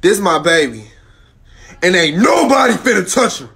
This my baby. And ain't nobody finna touch him.